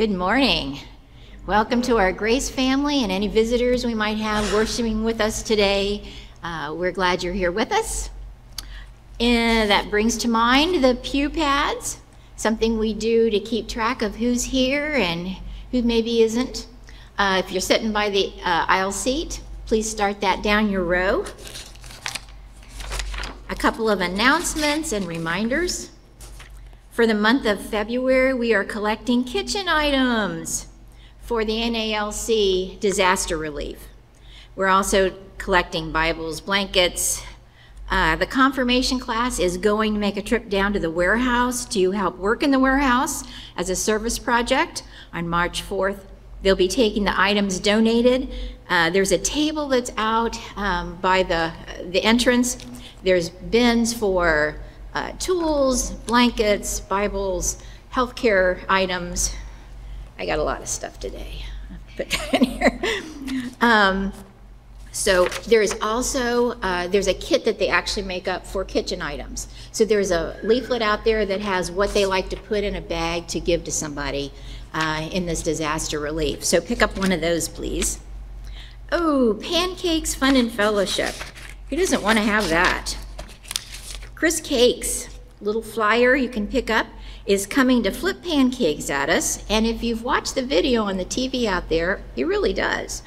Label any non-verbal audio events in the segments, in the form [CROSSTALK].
Good morning. Welcome to our Grace family and any visitors we might have worshiping with us today. Uh, we're glad you're here with us. And that brings to mind the pew pads, something we do to keep track of who's here and who maybe isn't. Uh, if you're sitting by the uh, aisle seat, please start that down your row. A couple of announcements and reminders. For the month of February, we are collecting kitchen items for the NALC disaster relief. We're also collecting Bibles, blankets. Uh, the confirmation class is going to make a trip down to the warehouse to help work in the warehouse as a service project on March 4th. They'll be taking the items donated. Uh, there's a table that's out um, by the, the entrance. There's bins for uh, tools, blankets, Bibles, healthcare items. I got a lot of stuff today. [LAUGHS] Put that in here. Um, so there's also uh, there's a kit that they actually make up for kitchen items. So there's a leaflet out there that has what they like to put in a bag to give to somebody uh, in this disaster relief. So pick up one of those, please. Oh, pancakes, fun and fellowship. Who doesn't want to have that? Chris Cakes, little flyer you can pick up, is coming to flip pancakes at us. And if you've watched the video on the TV out there, he really does.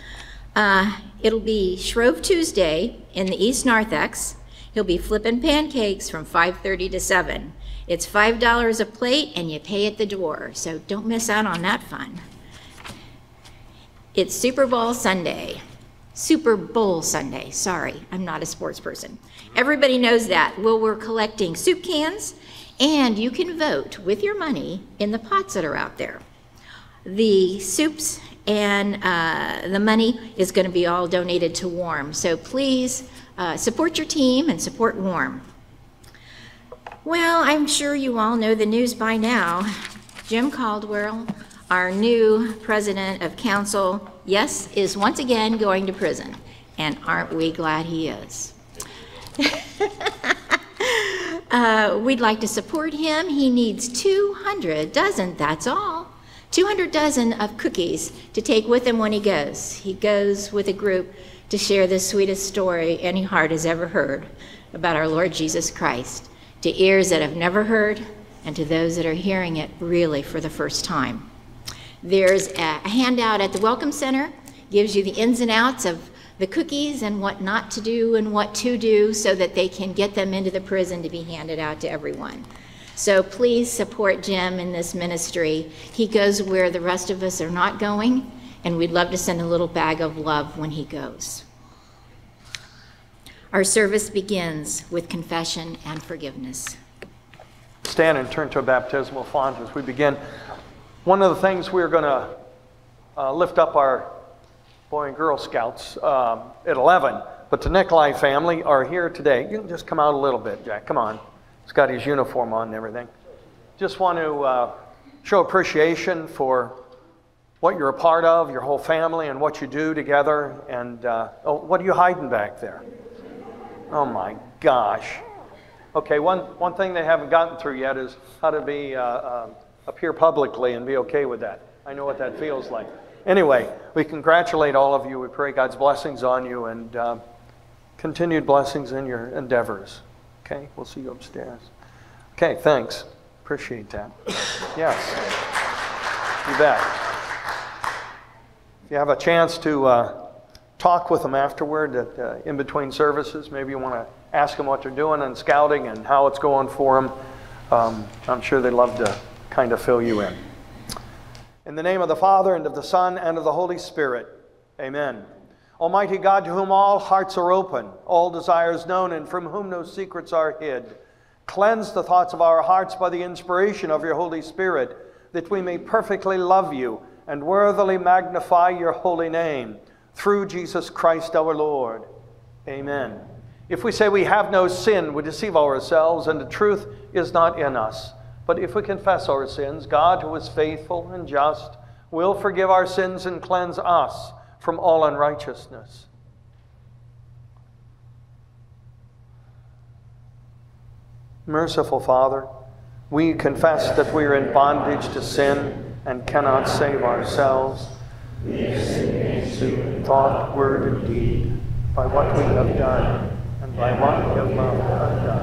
Uh, it'll be Shrove Tuesday in the East Narthex. He'll be flipping pancakes from 5.30 to 7. It's $5 a plate and you pay at the door, so don't miss out on that fun. It's Super Bowl Sunday. Super Bowl Sunday. Sorry, I'm not a sports person. Everybody knows that. Well, we're collecting soup cans, and you can vote with your money in the pots that are out there. The soups and uh, the money is going to be all donated to WARM. So please uh, support your team and support WARM. Well, I'm sure you all know the news by now. Jim Caldwell, our new president of council, yes, is once again going to prison. And aren't we glad he is? [LAUGHS] uh, we'd like to support him. He needs 200 dozen, that's all. 200 dozen of cookies to take with him when he goes. He goes with a group to share the sweetest story any heart has ever heard about our Lord Jesus Christ to ears that have never heard and to those that are hearing it really for the first time. There's a handout at the Welcome Center, gives you the ins and outs of the cookies and what not to do and what to do so that they can get them into the prison to be handed out to everyone. So please support Jim in this ministry. He goes where the rest of us are not going, and we'd love to send a little bag of love when he goes. Our service begins with confession and forgiveness. Stand and turn to a baptismal font as we begin. One of the things we're going to uh, lift up our Boy and Girl Scouts um, at 11, but the Nikolai family are here today. You can just come out a little bit, Jack. Come on. He's got his uniform on and everything. Just want to uh, show appreciation for what you're a part of, your whole family, and what you do together. And uh, oh, what are you hiding back there? Oh my gosh. Okay, one, one thing they haven't gotten through yet is how to be uh, uh appear publicly and be okay with that. I know what that feels like. Anyway, we congratulate all of you. We pray God's blessings on you and uh, continued blessings in your endeavors. Okay, we'll see you upstairs. Okay, thanks. Appreciate that. Yes, you bet. If you have a chance to uh, talk with them afterward, at, uh, in between services, maybe you want to ask them what they're doing in scouting and how it's going for them. Um, I'm sure they'd love to kind of fill you in. In the name of the Father, and of the Son, and of the Holy Spirit, amen. Almighty God, to whom all hearts are open, all desires known, and from whom no secrets are hid, cleanse the thoughts of our hearts by the inspiration of your Holy Spirit, that we may perfectly love you and worthily magnify your holy name, through Jesus Christ our Lord. Amen. If we say we have no sin, we deceive ourselves, and the truth is not in us. But if we confess our sins, God, who is faithful and just, will forgive our sins and cleanse us from all unrighteousness. Merciful Father, we confess that we are in bondage to sin and cannot save ourselves. We sin in thought, word, and deed, by what we have done, and by what we have undone.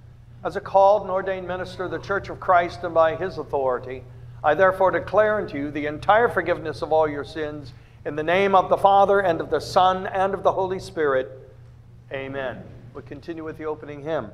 As a called and ordained minister of the Church of Christ and by His authority, I therefore declare unto you the entire forgiveness of all your sins in the name of the Father and of the Son and of the Holy Spirit. Amen. We'll continue with the opening hymn.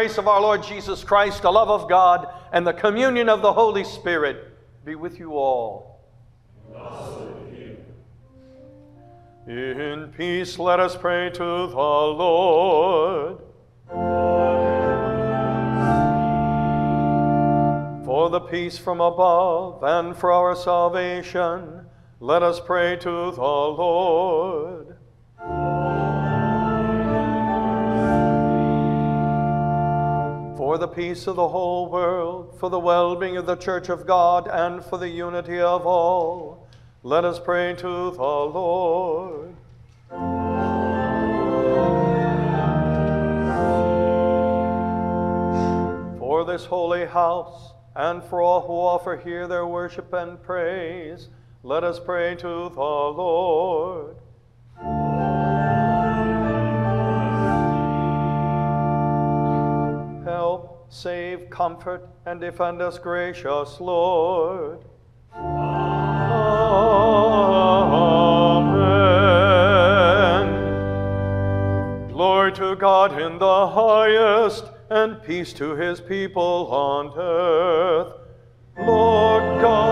Grace of our Lord Jesus Christ, the love of God, and the communion of the Holy Spirit be with you all. In peace, let us pray to the Lord. For the peace from above and for our salvation, let us pray to the Lord. For the peace of the whole world, for the well being of the church of God, and for the unity of all, let us pray to the Lord. For this holy house, and for all who offer here their worship and praise, let us pray to the Lord. Help, save, comfort, and defend us, gracious Lord. Amen. Glory to God in the highest, and peace to his people on earth. Lord God.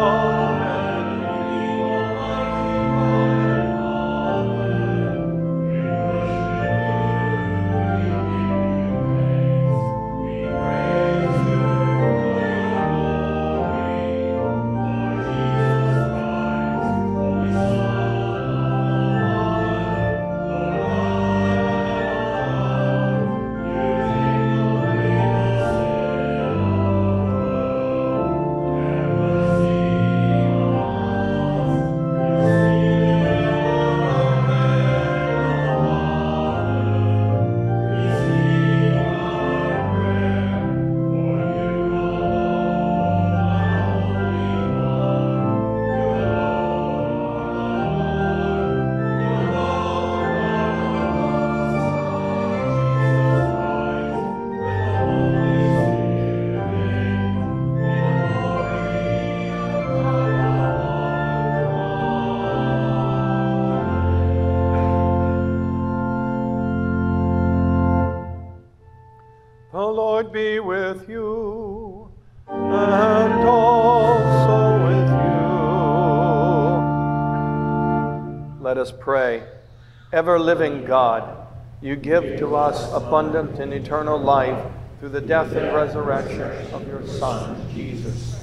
God, you give to us abundant and eternal life through the death and resurrection of your Son, Jesus.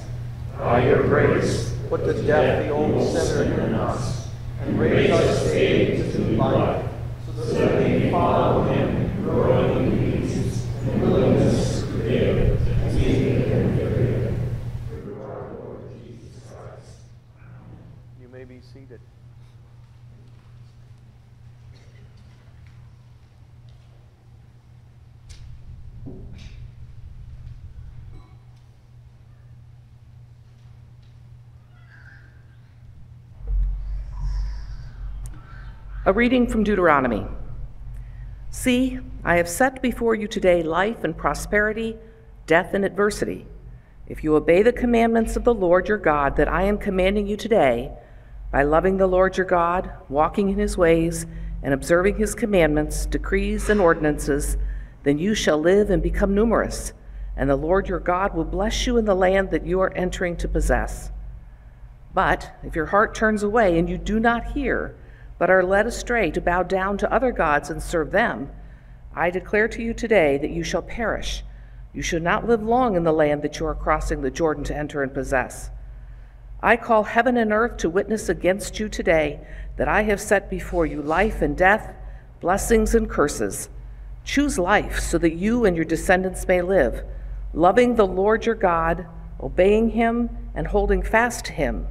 By your grace, put to death the old sinner in us, and raise us saved to life, so that we may follow him, growing in peace and willingness to forgive as we can forgive. Through our Lord Jesus Christ. You may be seated. A reading from Deuteronomy. See, I have set before you today life and prosperity, death and adversity. If you obey the commandments of the Lord your God that I am commanding you today, by loving the Lord your God, walking in his ways, and observing his commandments, decrees, and ordinances, then you shall live and become numerous, and the Lord your God will bless you in the land that you are entering to possess. But if your heart turns away and you do not hear, but are led astray to bow down to other gods and serve them, I declare to you today that you shall perish. You shall not live long in the land that you are crossing the Jordan to enter and possess. I call heaven and earth to witness against you today that I have set before you life and death, blessings and curses. Choose life so that you and your descendants may live, loving the Lord your God, obeying him, and holding fast to him.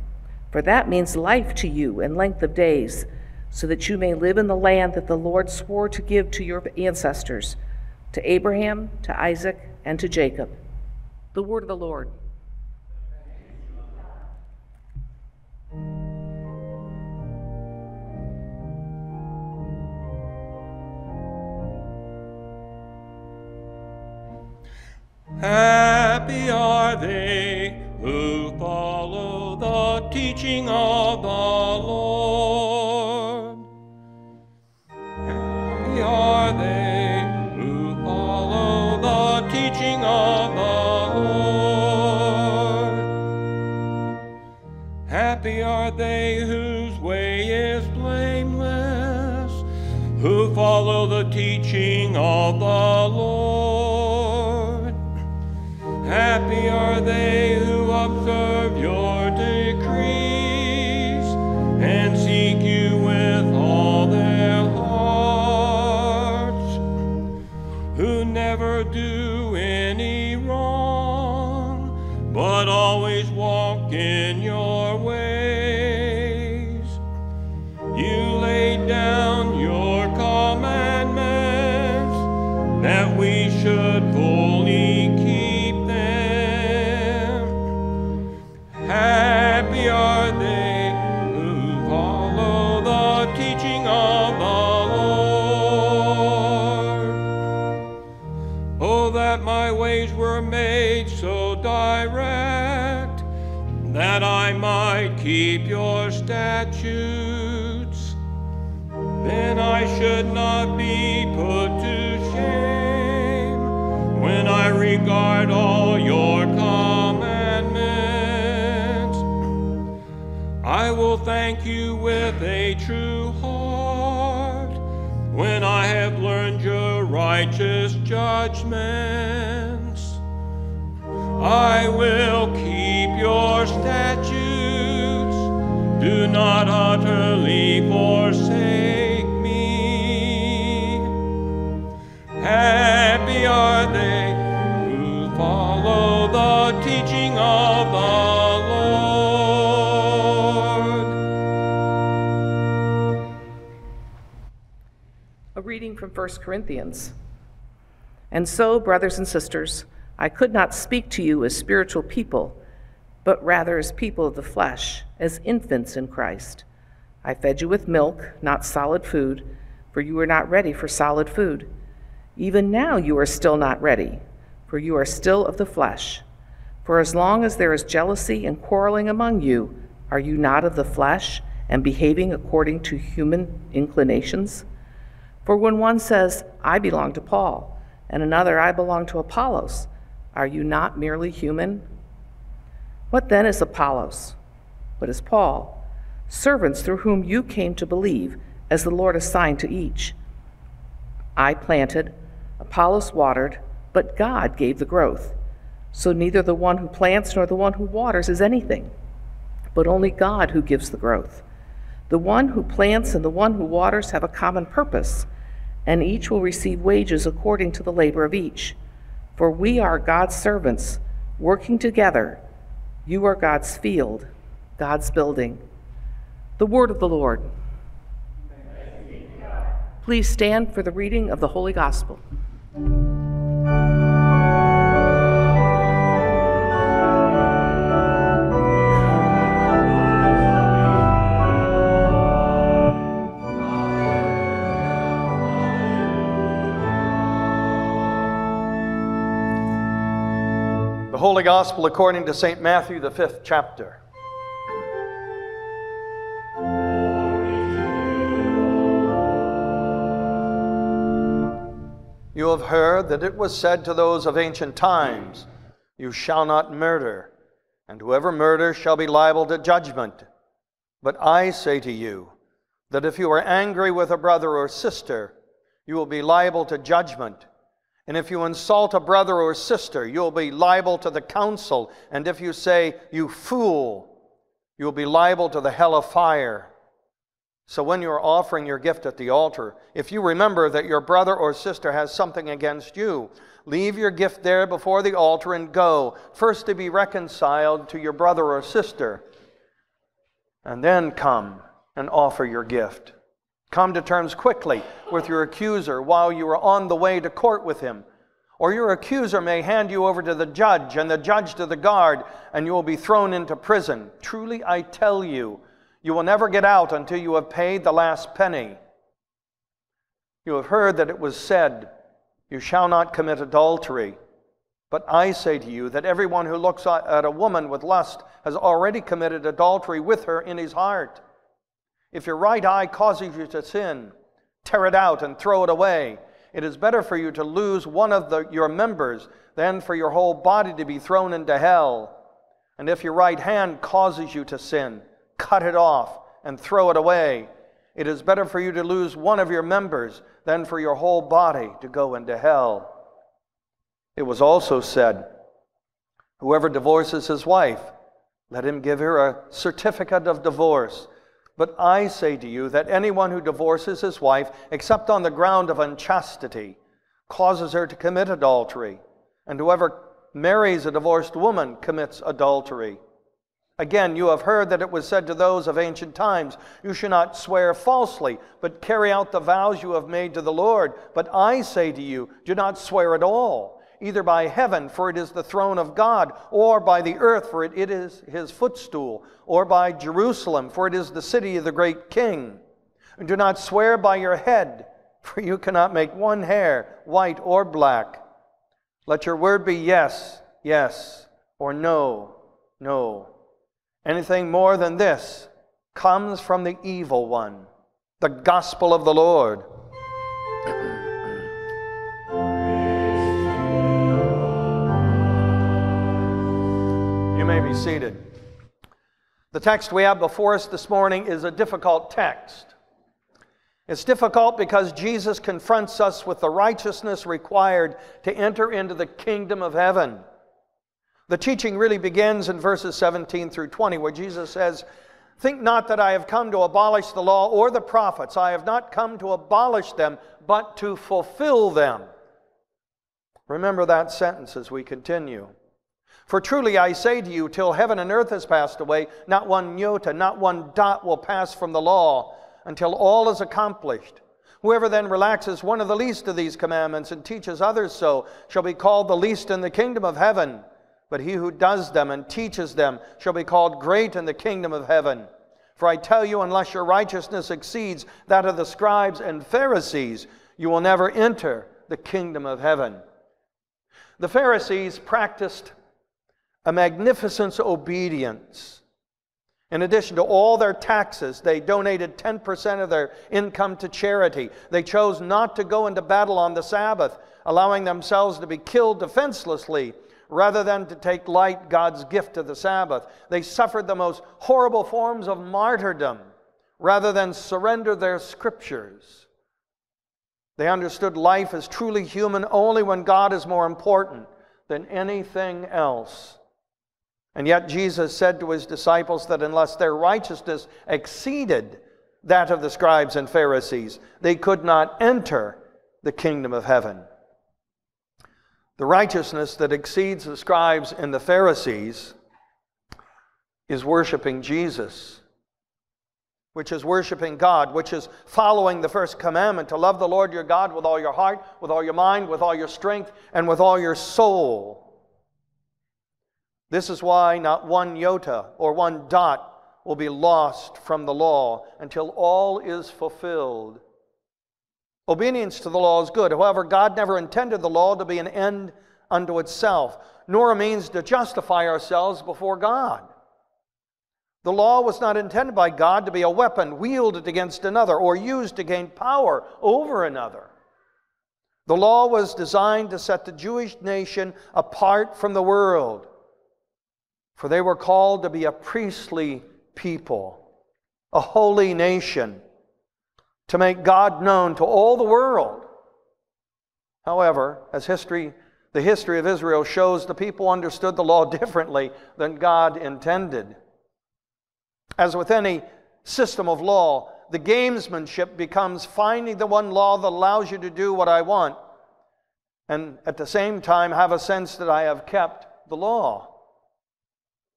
For that means life to you and length of days so that you may live in the land that the Lord swore to give to your ancestors, to Abraham, to Isaac, and to Jacob. The word of the Lord. Happy are they who follow the teaching of the Lord. Are they who follow the teaching of the Lord. Happy are they whose way is blameless, who follow the teaching of the Lord. Happy are they who observe your statutes. Then I should not be put to shame when I regard all your commandments. I will thank you with a true heart when I have learned your righteous judgments. I will keep your. Do not utterly forsake me. Happy are they who follow the teaching of the Lord. A reading from 1 Corinthians. And so, brothers and sisters, I could not speak to you as spiritual people, but rather as people of the flesh, as infants in Christ. I fed you with milk, not solid food, for you were not ready for solid food. Even now you are still not ready, for you are still of the flesh. For as long as there is jealousy and quarreling among you, are you not of the flesh and behaving according to human inclinations? For when one says, I belong to Paul, and another, I belong to Apollos, are you not merely human? What then is Apollos? What is Paul? Servants through whom you came to believe, as the Lord assigned to each. I planted, Apollos watered, but God gave the growth. So neither the one who plants nor the one who waters is anything, but only God who gives the growth. The one who plants and the one who waters have a common purpose, and each will receive wages according to the labor of each. For we are God's servants, working together. You are God's field, God's building. The word of the Lord. Please stand for the reading of the Holy Gospel. Gospel according to St. Matthew, the fifth chapter. You have heard that it was said to those of ancient times, You shall not murder, and whoever murders shall be liable to judgment. But I say to you that if you are angry with a brother or sister, you will be liable to judgment. And if you insult a brother or sister, you'll be liable to the council. And if you say, You fool, you'll be liable to the hell of fire. So when you are offering your gift at the altar, if you remember that your brother or sister has something against you, leave your gift there before the altar and go, first to be reconciled to your brother or sister, and then come and offer your gift. Come to terms quickly with your accuser while you are on the way to court with him. Or your accuser may hand you over to the judge, and the judge to the guard, and you will be thrown into prison. Truly, I tell you, you will never get out until you have paid the last penny. You have heard that it was said, You shall not commit adultery. But I say to you that everyone who looks at a woman with lust has already committed adultery with her in his heart. If your right eye causes you to sin, tear it out and throw it away. It is better for you to lose one of the, your members than for your whole body to be thrown into hell. And if your right hand causes you to sin, cut it off and throw it away. It is better for you to lose one of your members than for your whole body to go into hell. It was also said, Whoever divorces his wife, let him give her a certificate of divorce. But I say to you that anyone who divorces his wife, except on the ground of unchastity, causes her to commit adultery. And whoever marries a divorced woman commits adultery. Again, you have heard that it was said to those of ancient times, You shall not swear falsely, but carry out the vows you have made to the Lord. But I say to you, do not swear at all, either by heaven, for it is the throne of God, or by the earth, for it, is his footstool, or by Jerusalem, for it is the city of the great king. And do not swear by your head, [LAUGHS] for you cannot make one hair white or black. Let your word be yes, yes, or no, no. Anything more than this comes from the evil one. The gospel of the Lord. Be seated. The text we have before us this morning is a difficult text. It's difficult because Jesus confronts us with the righteousness required to enter into the kingdom of heaven. The teaching really begins in verses 17 through 20, where Jesus says, Think not that I have come to abolish the law or the prophets. I have not come to abolish them, but to fulfill them. Remember that sentence as we continue. For truly I say to you, till heaven and earth has passed away, not one iota, not one dot will pass from the law until all is accomplished. Whoever then relaxes one of the least of these commandments and teaches others so shall be called the least in the kingdom of heaven. But he who does them and teaches them shall be called great in the kingdom of heaven. For I tell you, unless your righteousness exceeds that of the scribes and Pharisees, you will never enter the kingdom of heaven. The Pharisees practiced a magnificent obedience. In addition to all their taxes, they donated 10% of their income to charity. They chose not to go into battle on the Sabbath, allowing themselves to be killed defenselessly rather than to take light God's gift of the Sabbath. They suffered the most horrible forms of martyrdom rather than surrender their scriptures. They understood life as truly human only when God is more important than anything else. And yet Jesus said to his disciples that unless their righteousness exceeded that of the scribes and Pharisees, they could not enter the kingdom of heaven. The righteousness that exceeds the scribes and the Pharisees is worshiping Jesus, which is worshiping God, which is following the first commandment to love the Lord your God with all your heart, with all your mind, with all your strength, and with all your soul. This is why not one iota or one dot will be lost from the law until all is fulfilled. Obedience to the law is good. However, God never intended the law to be an end unto itself, nor a means to justify ourselves before God. The law was not intended by God to be a weapon wielded against another or used to gain power over another. The law was designed to set the Jewish nation apart from the world for they were called to be a priestly people, a holy nation, to make God known to all the world. However, as history, the history of Israel shows, the people understood the law [LAUGHS] differently than God intended. As with any system of law, the gamesmanship becomes finding the one law that allows you to do what I want, and at the same time have a sense that I have kept the law.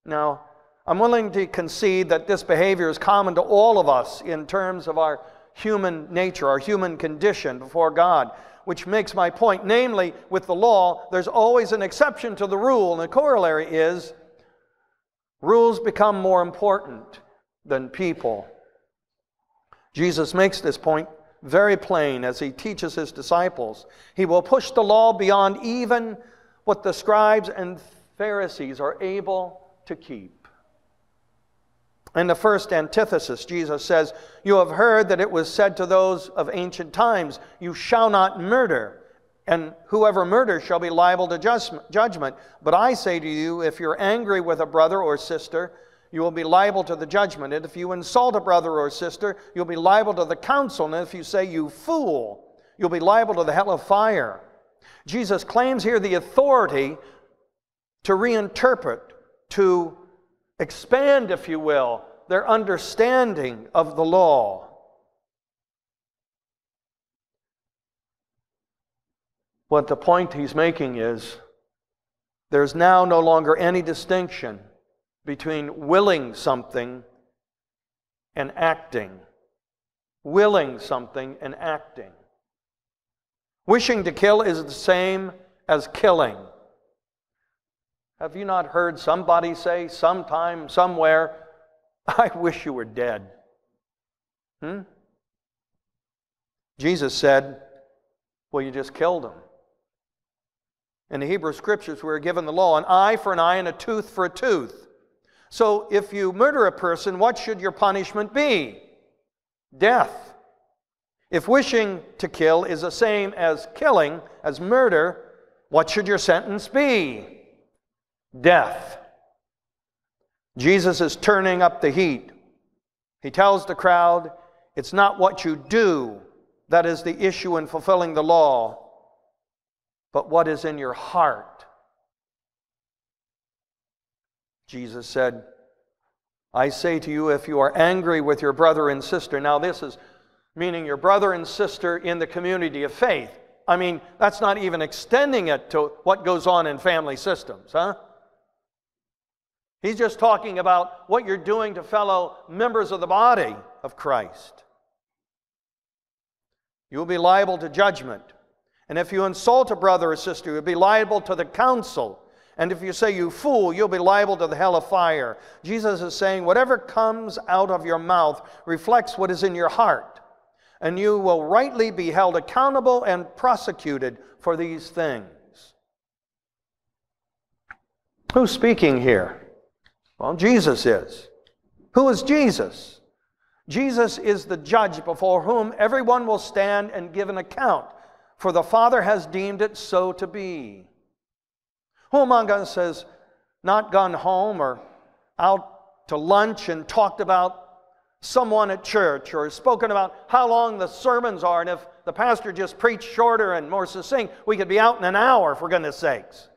Now, I'm willing to concede that this behavior is common to all of us in terms of our human nature, our human condition before God, which makes my point. Namely, with the law, there's always an exception to the rule, and the corollary is rules become more important than people. Jesus makes this point very plain as he teaches his disciples. He will push the law beyond even what the scribes and Pharisees are able to keep. In the first antithesis, Jesus says, You have heard that it was said to those of ancient times, You shall not murder, and whoever murders shall be liable to judgment. But I say to you, if you're angry with a brother or sister, you will be liable to the judgment. And if you insult a brother or sister, you'll be liable to the council. And if you say, You fool, you'll be liable to the hell of fire. Jesus claims here the authority to reinterpret to expand, if you will, their understanding of the law. What the point he's making is there's now no longer any distinction between willing something and acting. Willing something and acting. Wishing to kill is the same as killing. Have you not heard somebody say sometime, somewhere, I [LAUGHS] wish you were dead? Hmm? Jesus said, Well, you just killed him. In the Hebrew scriptures, we are given the law an eye for an eye and a tooth for a tooth. So if you murder a person, what should your punishment be? Death. If wishing to kill is the same as killing, as murder, what should your sentence be? Death. Jesus is turning up the heat. He tells the crowd, it's not what you do that is the issue in fulfilling the law, but what is in your heart. Jesus said, I say to you, if you are angry with your brother and sister, now this is meaning your brother and sister in the community of faith. I mean, that's not even extending it to what goes on in family systems, huh? He's just talking about what you're doing to fellow members of the body of Christ. You will be liable to judgment. And if you insult a brother or sister, you'll be liable to the council. And if you say, you fool, you'll be liable to the hell of fire. Jesus is saying, whatever comes out of your mouth reflects what is in your heart. And you will rightly be held accountable and prosecuted for these things. Who's speaking here? Well, Jesus is. Who is Jesus? Jesus is the judge before whom everyone will stand and give an account, for the Father has deemed it so to be. Who among us has not gone home or out to lunch and talked about someone at church or spoken about how long the sermons are, and if the pastor just preached shorter and more succinct, we could be out in an hour, for goodness sakes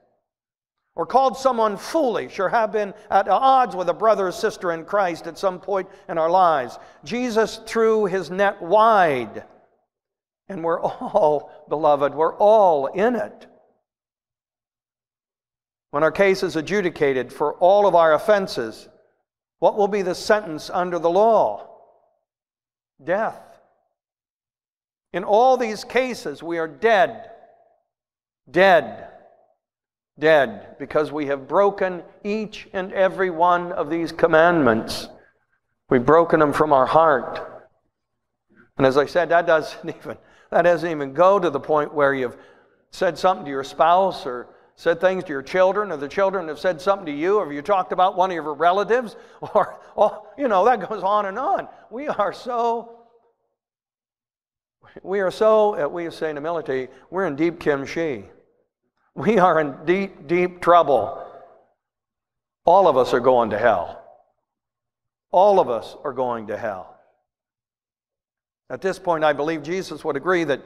or called someone foolish or have been at odds with a brother or sister in Christ at some point in our lives. Jesus threw his net wide, and we're [LAUGHS] all, beloved, we're all in it. When our case is adjudicated for all of our offenses, what will be the sentence under the law? Death. In all these cases, we are dead. Dead dead because we have broken each and every one of these commandments. We've broken them from our heart. And as I said, that doesn't [LAUGHS] even that doesn't even go to the point where you've said something to your spouse or said things to your children or the children have said something to you or you talked about one of your relatives [LAUGHS] or you know that goes on and on. We are so we are so we say in the military, we're in deep kimchi. We are in deep, deep trouble. All of us are going to hell. All of us are going to hell. At this point, I believe Jesus would agree that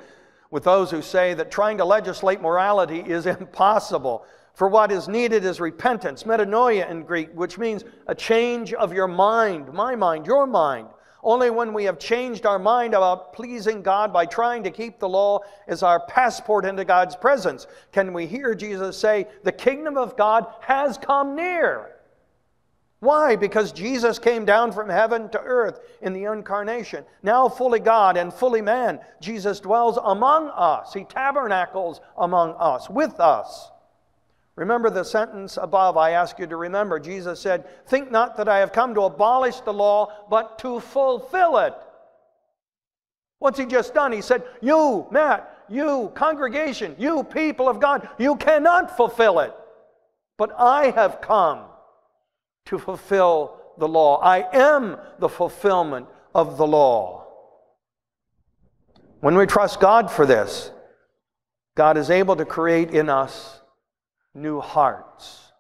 with those who say that trying to legislate morality is [LAUGHS] impossible. For what is needed is repentance, metanoia in Greek, which means a change of your mind, my mind, your mind. Only when we have changed our mind about pleasing God by trying to keep the law as our passport into God's presence can we hear Jesus say, The kingdom of God has come near. Why? Because Jesus came down from heaven to earth in the incarnation. Now, fully God and fully man, Jesus dwells among us. He tabernacles among us, with us. Remember the sentence above, I ask you to remember. Jesus said, Think not that I have come to abolish the law, but to fulfill it. What's he just done? He said, You, Matt, you, congregation, you, people of God, you cannot fulfill it. But I have come to fulfill the law. I am the fulfillment of the law. When we trust God for this, God is able to create in us new hearts.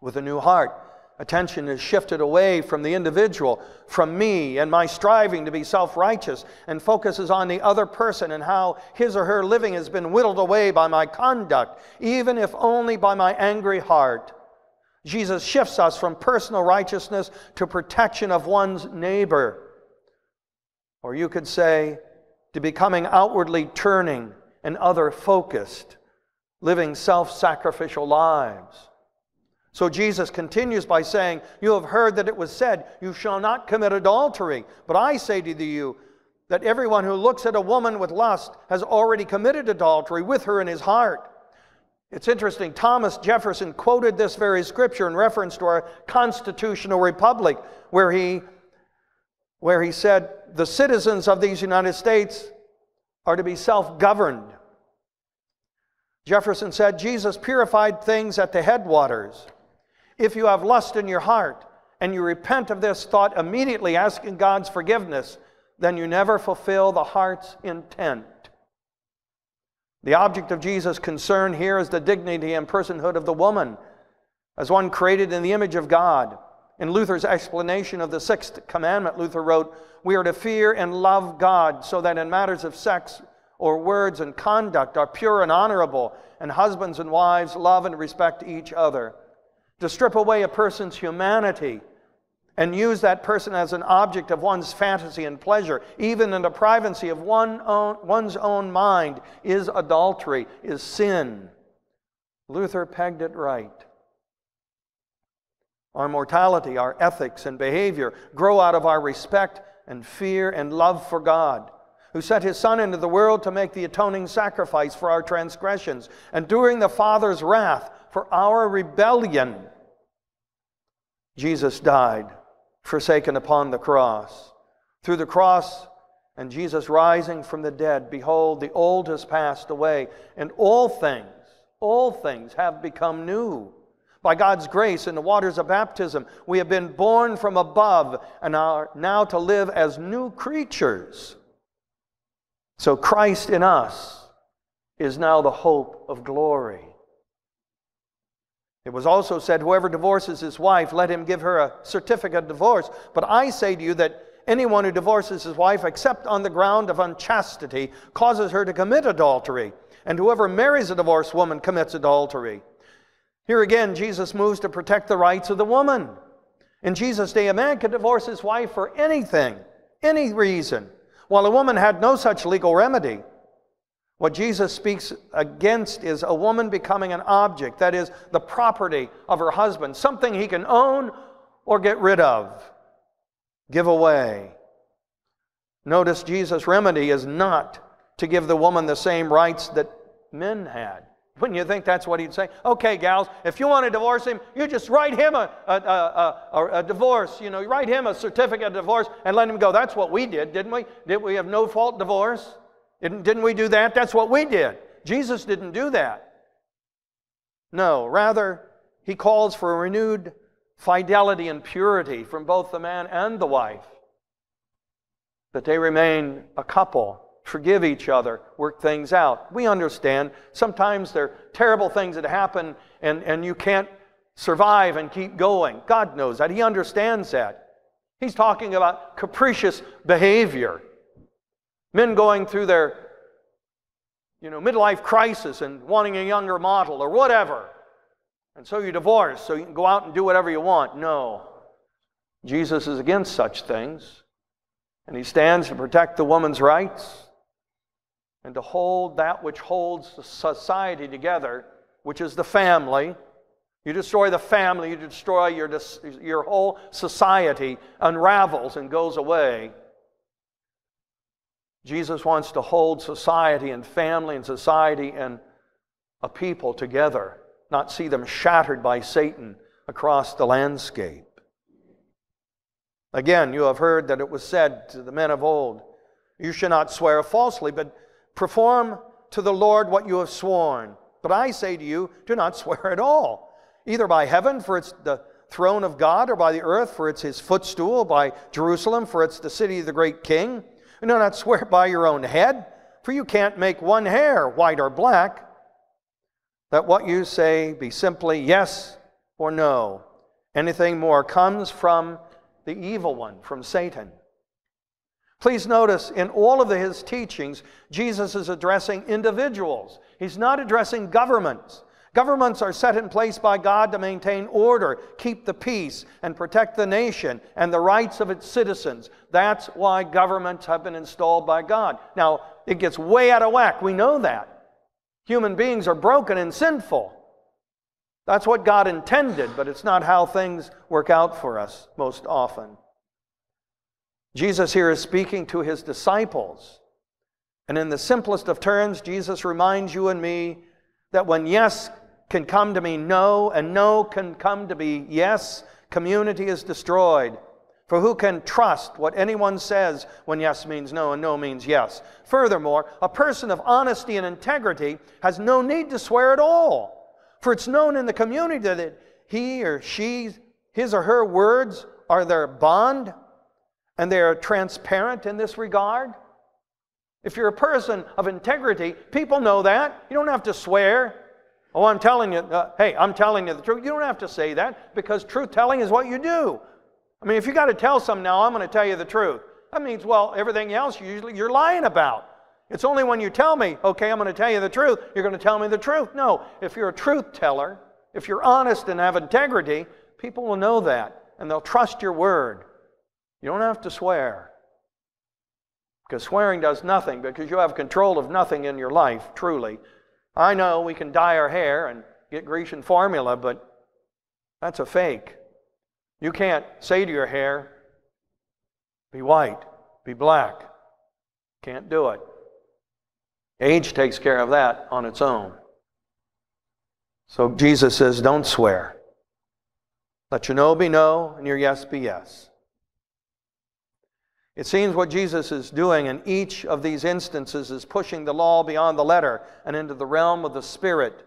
With a new heart, attention is shifted away from the individual, from me and my striving to be self righteous, and focuses on the other person and how his or her living has been whittled away by my conduct, even if only by my angry heart. Jesus shifts us from personal righteousness to protection of one's neighbor. Or you could say, to becoming outwardly turning and other focused living self sacrificial lives. So Jesus continues by saying, You have heard that it was said, You shall not commit adultery. But I say to you that everyone who looks at a woman with lust has already committed adultery with her in his heart. It's interesting, Thomas Jefferson quoted this very scripture in reference to our constitutional republic, where he, where he said, The citizens of these United States are to be self governed Jefferson said, Jesus purified things at the headwaters. If you have lust in your heart and you repent of this thought immediately asking God's forgiveness, then you never fulfill the heart's intent. The object of Jesus' concern here is the dignity and personhood of the woman as one created in the image of God. In Luther's explanation of the sixth commandment, Luther wrote, We are to fear and love God so that in matters of sex or words and conduct are pure and honorable, and husbands and wives love and respect each other. To strip away a person's humanity and use that person as an object of one's fantasy and pleasure, even in the privacy of one own, one's own mind, is adultery, is sin. Luther pegged it right. Our mortality, our ethics and behavior grow out of our respect and fear and love for God, who sent his Son into the world to make the atoning sacrifice for our transgressions, and during the Father's wrath for our rebellion, Jesus died forsaken upon the cross. Through the cross and Jesus rising from the dead, behold, the old has passed away, and all things, all things have become new. By God's grace in the waters of baptism, we have been born from above and are now to live as new creatures. So Christ in us is now the hope of glory. It was also said, Whoever divorces his wife, let him give her a certificate of divorce. But I say to you that anyone who divorces his wife, except on the ground of unchastity, causes her to commit adultery. And whoever marries a divorced woman commits adultery. Here again, Jesus moves to protect the rights of the woman. In Jesus' day, a man could divorce his wife for anything, any reason, while a woman had no such legal remedy. What Jesus speaks against is a woman becoming an object, that is, the property of her husband, something he can own or get rid of, give away. Notice Jesus' remedy is not to give the woman the same rights that men had. Wouldn't you think that's what he'd say? Okay, gals, if you want to divorce him, you just write him a, a, a, a, divorce. You know, write him a certificate of divorce and let him go. That's what we did, didn't we? Did we have no fault divorce? Didn't, didn't we do that? That's what we did. Jesus didn't do that. No, rather, he calls for a renewed fidelity and purity from both the man and the wife. That they remain a couple, forgive each other, work things out. We understand sometimes there are terrible things that happen and, and you can't survive and keep going. God knows that. He understands that. He's talking about capricious behavior. Men going through their you know, midlife crisis and wanting a younger model or whatever. And so you divorce so you can go out and do whatever you want. No. Jesus is against such things. And he stands to protect the woman's rights and to hold that which holds society together, which is the family. You destroy the family, you destroy your, your whole society, unravels and goes away. Jesus wants to hold society and family and society and a people together, not see them shattered by Satan across the landscape. Again, you have heard that it was said to the men of old, You shall not swear falsely, but perform to the Lord what you have sworn. But I say to you, do not [LAUGHS] swear at all, either by heaven, for it's the throne of God, or by the earth, for it's his footstool, by Jerusalem, for it's the city of the great king. Do not [LAUGHS] swear by your own head, for you can't make one hair white or black. That what you say be simply yes or no. Anything more comes from the evil one, from Satan. Please notice in all of his teachings, Jesus is addressing individuals. He's not addressing governments. Governments are set in place by God to maintain order, keep the peace, and protect the nation and the rights of its citizens. That's why governments have been installed by God. Now, it gets way out of whack. We know that. Human beings are broken and sinful. That's what God intended, but it's not how things work out for us most often. Jesus here is speaking to his disciples. And in the simplest of terms, Jesus reminds you and me that when yes can come to mean no, and no can come to be yes. Community is destroyed. For who can trust what anyone says when yes means no and no means yes? Furthermore, a person of honesty and integrity has no need to swear at all. For it's known in the community that he or she, his or her words are their bond and they are transparent in this regard. If you're a person of integrity, people know that. You don't have to swear. Oh, I'm telling you, uh, hey, I'm telling you the truth. You don't have to say that because truth telling is what you do. I mean, if you got to tell some now, I'm going to tell you the truth. That means, well, everything else usually you're lying about. It's only when you tell me, okay, I'm going to tell you the truth, you're going to tell me the truth. No, if you're a truth teller, if you're honest and have integrity, people will know that and they'll trust your word. You don't have to swear. Because swearing does nothing, because you have control of nothing in your life, truly. I know we can dye our hair and get Grecian formula, but that's a fake. You can't say to your hair, be white, be black. Can't do it. Age takes care of that on its own. So Jesus says, don't swear. Let your no be no and your yes be yes. It seems what Jesus is doing in each of these instances is pushing the law beyond the letter and into the realm of the Spirit.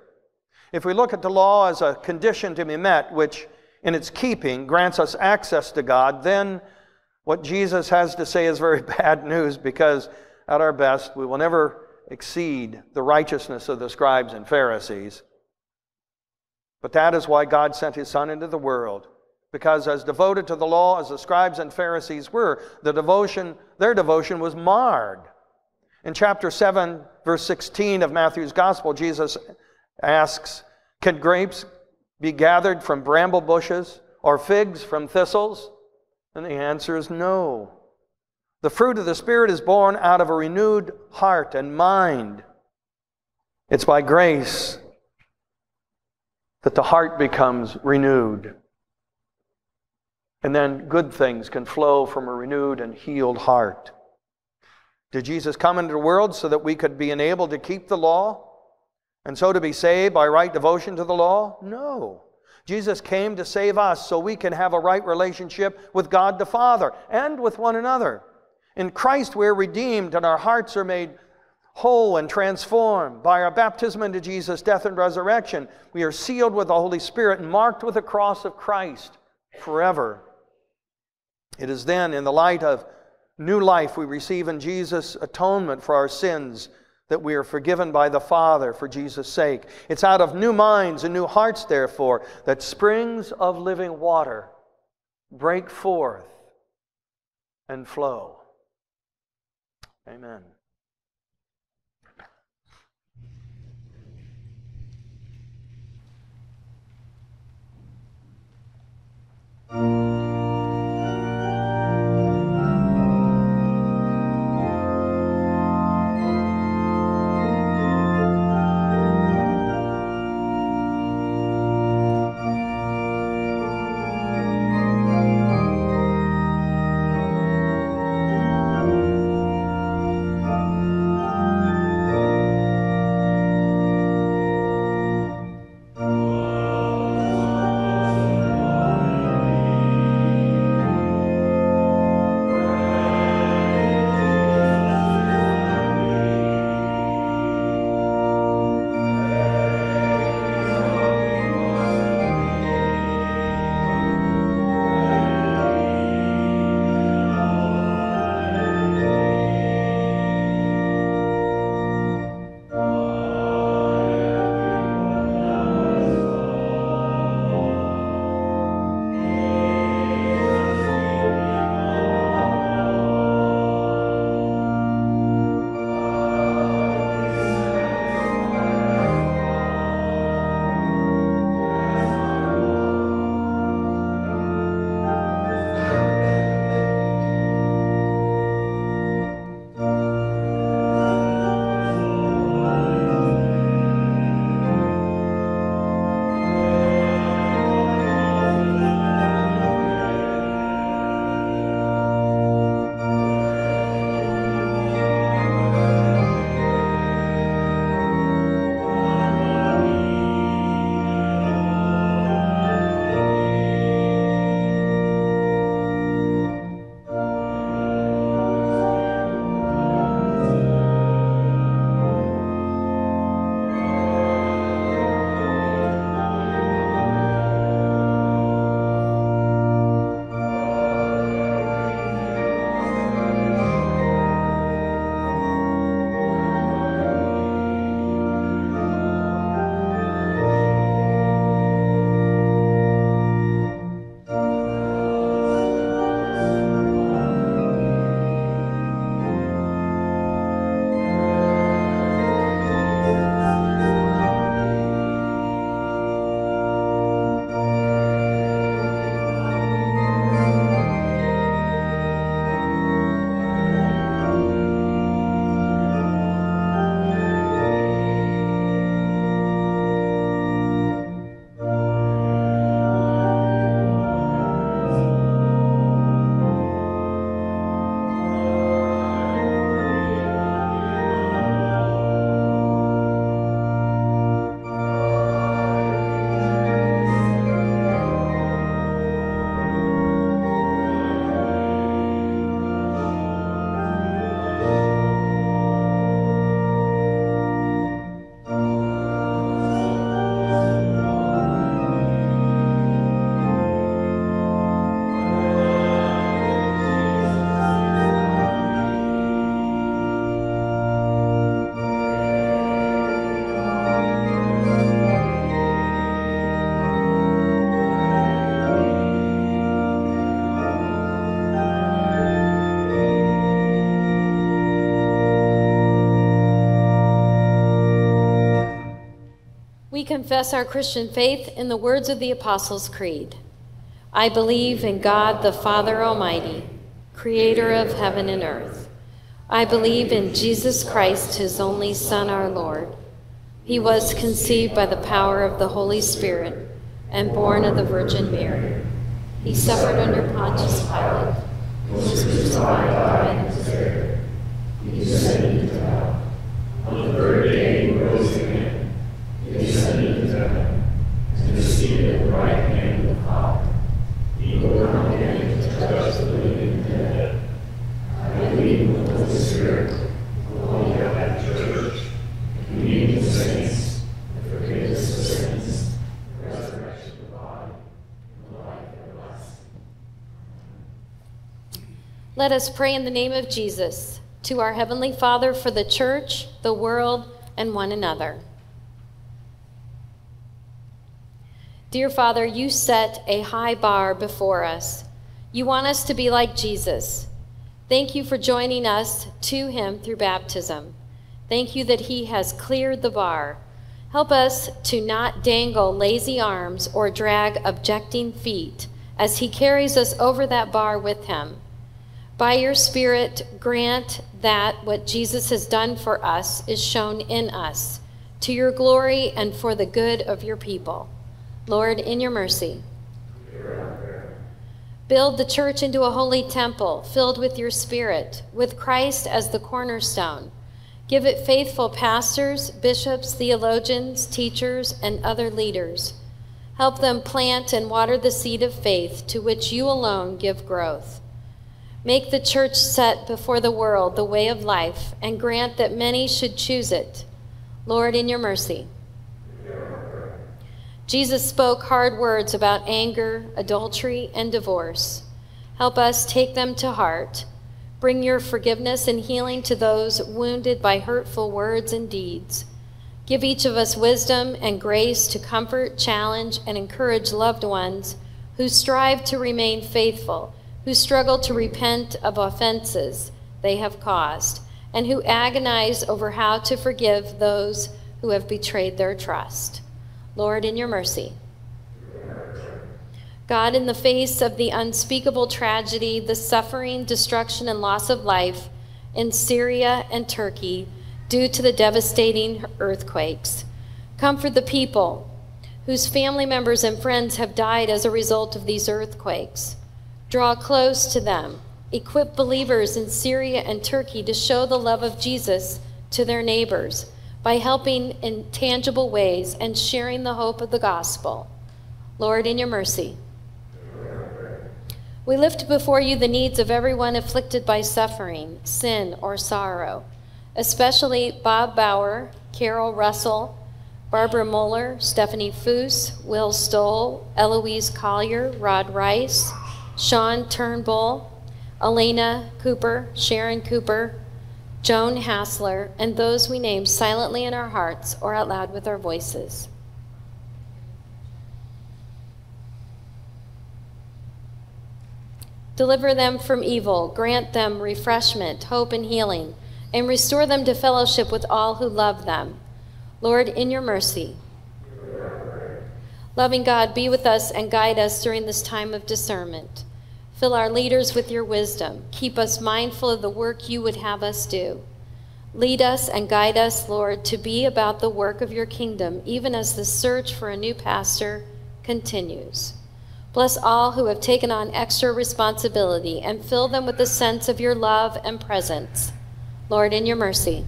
If we look at the law as a condition to be met, which in its keeping grants us access to God, then what Jesus has to say is very [LAUGHS] bad news because, at our best, we will never exceed the righteousness of the scribes and Pharisees. But that is why God sent His Son into the world. Because as devoted to the law as the scribes and Pharisees were, the devotion, their devotion was marred. In chapter 7, verse 16 of Matthew's Gospel, Jesus asks, Can grapes be gathered from bramble bushes or figs from thistles? And the answer is no. The fruit of the Spirit is born out of a renewed heart and mind. It's by grace that the heart becomes renewed. And then good things can flow from a renewed and healed heart. Did Jesus come into the world so that we could be enabled to keep the law? And so to be saved by right devotion to the law? No. Jesus came to save us so we can have a right relationship with God the Father and with one another. In Christ, we're redeemed and our hearts are made whole and transformed. By our baptism into Jesus' death and resurrection, we are sealed with the Holy Spirit and marked with the cross of Christ forever. It is then, in the light of new life we receive in Jesus' atonement for our sins, that we are forgiven by the Father for Jesus' sake. It's out of new minds and new hearts, therefore, that springs of living water break forth and flow. Amen. Confess our Christian faith in the words of the Apostles' Creed. I believe in God the Father Almighty, creator of heaven and earth. I believe in Jesus Christ, his only Son, our Lord. He was conceived by the power of the Holy Spirit and born of the Virgin Mary. He suffered under Pontius Pilate, was crucified, died, and was buried. He descended into hell. On the third day he rose again. He ascended into heaven, and is seated at the right hand of the Father. He will come again to judge the living and the dead. I believe in the Holy Spirit, the Holy Catholic Church, the communion of saints, the forgiveness of sins, the resurrection of the body, and the life everlasting. Let us pray in the name of Jesus to our Heavenly Father for the church, the world, and one another. Dear Father, you set a high bar before us. You want us to be like Jesus. Thank you for joining us to him through baptism. Thank you that he has cleared the bar. Help us to not dangle lazy arms or drag objecting feet as he carries us over that bar with him. By your Spirit, grant that what Jesus has done for us is shown in us, to your glory and for the good of your people. Lord, in your mercy. Build the church into a holy temple filled with your Spirit, with Christ as the cornerstone. Give it faithful pastors, bishops, theologians, teachers, and other leaders. Help them plant and water the seed of faith to which you alone give growth. Make the church set before the world the way of life and grant that many should choose it. Lord, in your mercy. Jesus spoke hard words about anger, adultery, and divorce. Help us take them to heart. Bring your forgiveness and healing to those wounded by hurtful words and deeds. Give each of us wisdom and grace to comfort, challenge, and encourage loved ones who strive to remain faithful, who struggle to repent of offenses they have caused, and who agonize over how to forgive those who have betrayed their trust. Lord, in your mercy. God, in the face of the unspeakable tragedy, the suffering, destruction, and loss of life in Syria and Turkey due to the devastating earthquakes, comfort the people whose family members and friends have died as a result of these earthquakes. Draw close to them. Equip believers in Syria and Turkey to show the love of Jesus to their neighbors by helping in tangible ways and sharing the hope of the gospel. Lord, in your mercy. We lift before you the needs of everyone afflicted by suffering, sin, or sorrow, especially Bob Bauer, Carol Russell, Barbara Moeller, Stephanie Foose, Will Stoll, Eloise Collier, Rod Rice, Sean Turnbull, Elena Cooper, Sharon Cooper, Joan Hassler, and those we name silently in our hearts or out loud with our voices. Deliver them from evil, grant them refreshment, hope, and healing, and restore them to fellowship with all who love them. Lord, in your mercy. Loving God, be with us and guide us during this time of discernment. Fill our leaders with your wisdom. Keep us mindful of the work you would have us do. Lead us and guide us, Lord, to be about the work of your kingdom, even as the search for a new pastor continues. Bless all who have taken on extra responsibility and fill them with the sense of your love and presence. Lord, in your mercy.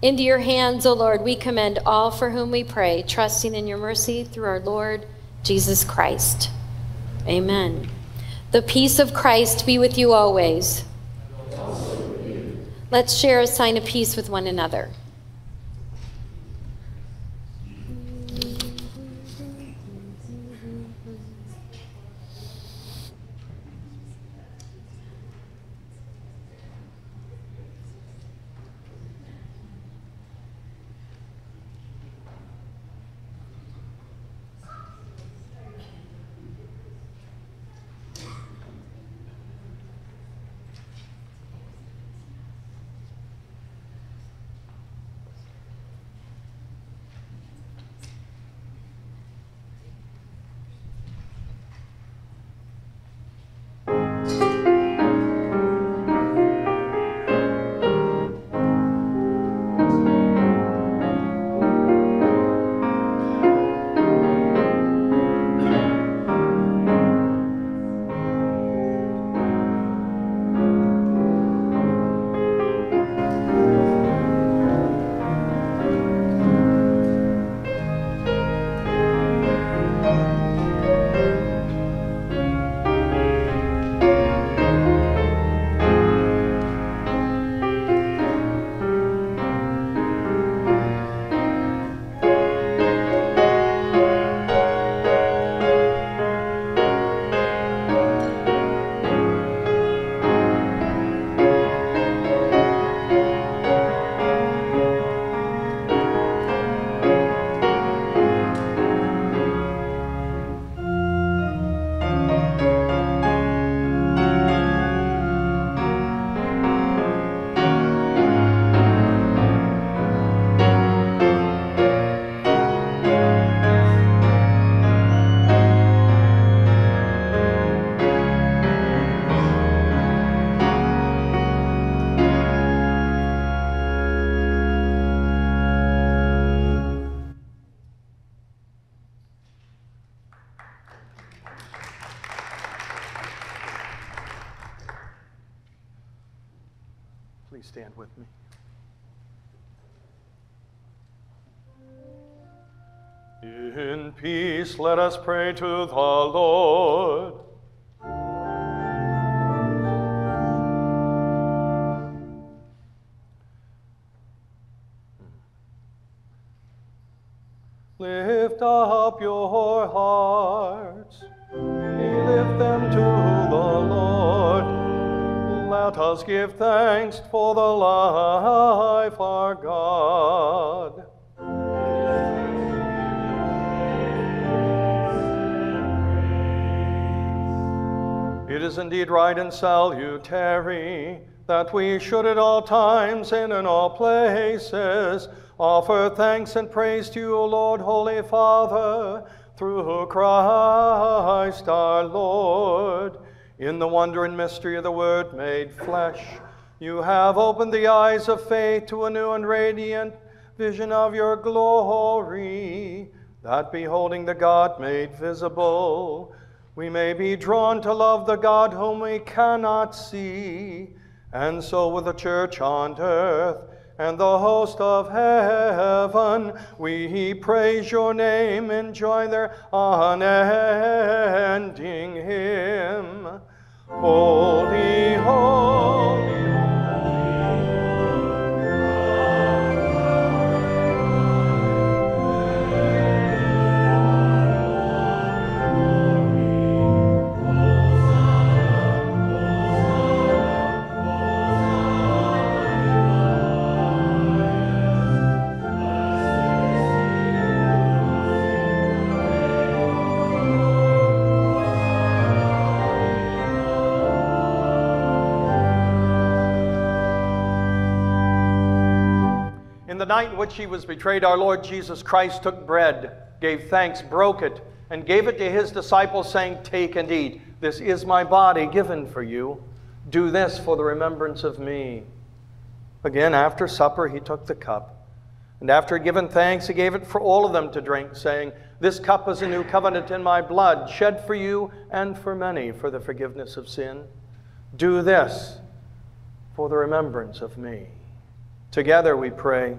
Into your hands, O Lord, we commend all for whom we pray, trusting in your mercy through our Lord Jesus Christ. Amen. The peace of Christ be with you always. Let's share a sign of peace with one another. In peace, let us pray to the Lord. Lift up your hearts, lift them to the Lord. Let us give thanks for the life our God. It is indeed right and salutary that we should at all times and in all places offer thanks and praise to you, O Lord, Holy Father, through Christ our Lord. In the wonder and mystery of the Word made flesh, you have opened the eyes of faith to a new and radiant vision of your glory, that beholding the God made visible, we may be drawn to love the God whom we cannot see. And so, with the church on earth and the host of heaven, we praise your name and join their unending hymn. Holy, holy. The night in which he was betrayed, our Lord Jesus Christ took bread, gave thanks, broke it, and gave it to his disciples, saying, Take and eat. This is my body given for you. Do this for the remembrance of me. Again, after supper, he took the cup. And after giving thanks, he gave it for all of them to drink, saying, This cup is a new covenant in my blood, shed for you and for many for the forgiveness of sin. Do this for the remembrance of me. Together we pray,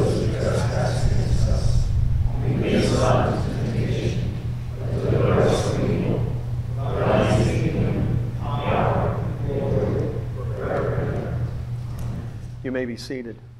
You may be seated.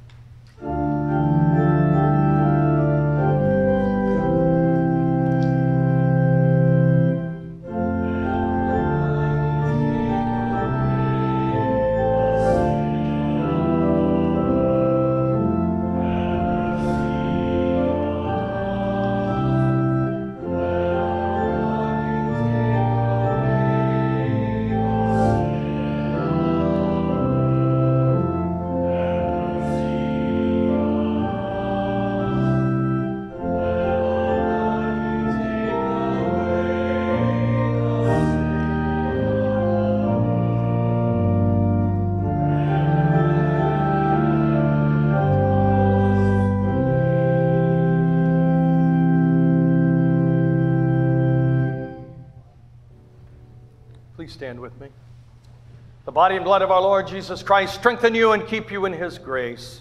The body and blood of our Lord Jesus Christ strengthen you and keep you in his grace.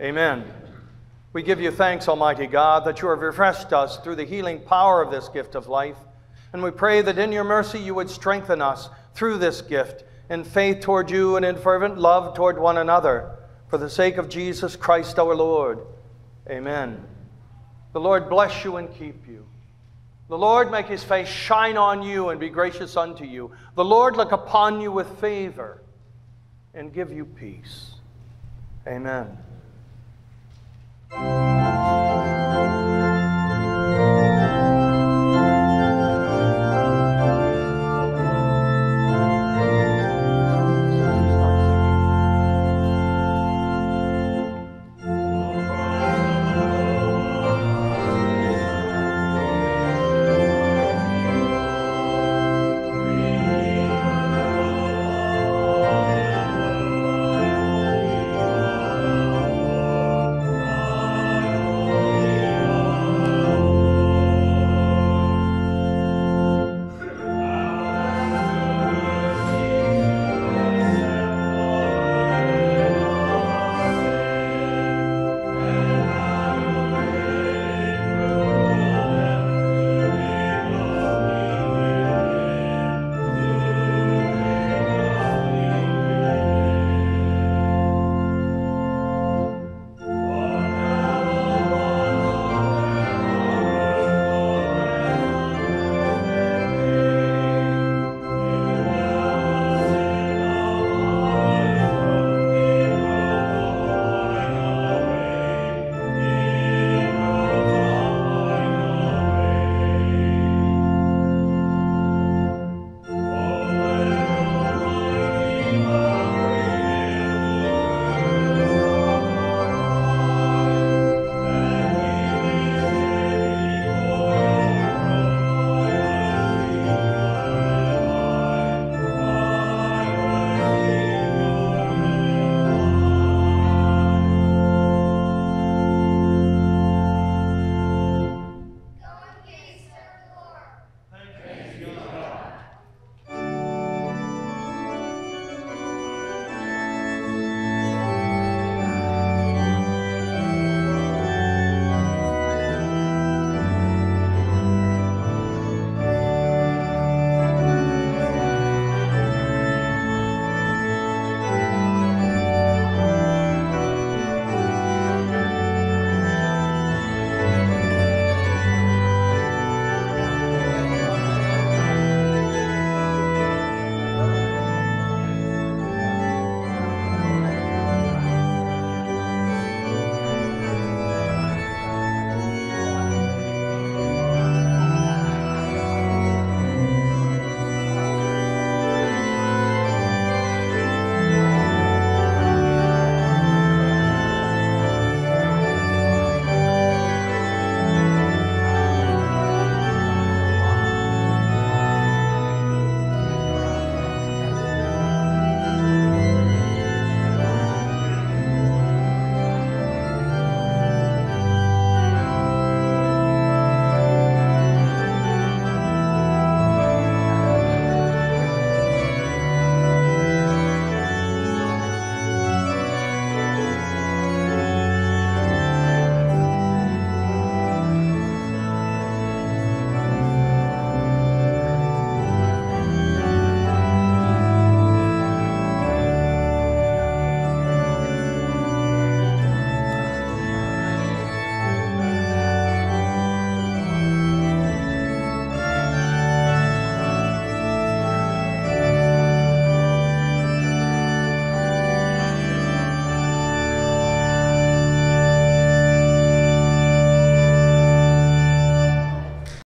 Amen. We give you thanks, Almighty God, that you have refreshed us through the healing power of this gift of life. And we pray that in your mercy you would strengthen us through this gift in faith toward you and in fervent love toward one another. For the sake of Jesus Christ our Lord. Amen. The Lord bless you and keep you. The Lord make his face shine on you and be gracious unto you. The Lord look upon you with favor and give you peace. Amen.